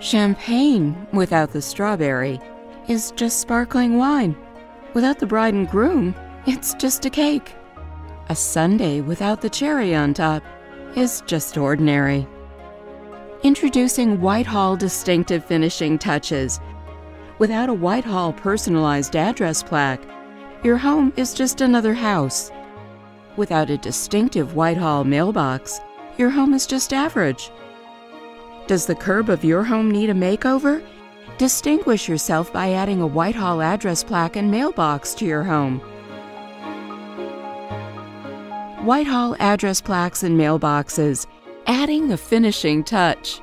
Champagne without the strawberry is just sparkling wine. Without the bride and groom, it's just a cake. A sundae without the cherry on top is just ordinary. Introducing Whitehall distinctive finishing touches. Without a Whitehall personalized address plaque, your home is just another house. Without a distinctive Whitehall mailbox, your home is just average. Does the curb of your home need a makeover? Distinguish yourself by adding a Whitehall address plaque and mailbox to your home. Whitehall address plaques and mailboxes, adding a finishing touch.